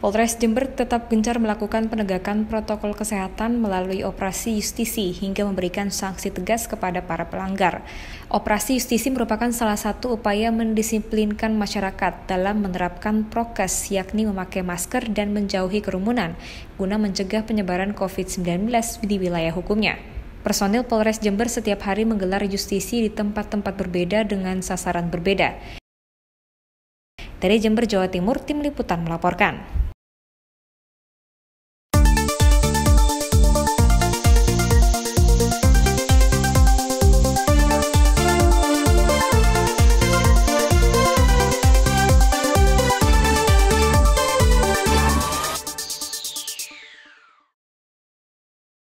Polres Jember tetap gencar melakukan penegakan protokol kesehatan melalui operasi justisi hingga memberikan sanksi tegas kepada para pelanggar. Operasi justisi merupakan salah satu upaya mendisiplinkan masyarakat dalam menerapkan prokes, yakni memakai masker dan menjauhi kerumunan, guna mencegah penyebaran COVID-19 di wilayah hukumnya. Personil Polres Jember setiap hari menggelar justisi di tempat-tempat berbeda dengan sasaran berbeda. Dari Jember, Jawa Timur, Tim Liputan melaporkan.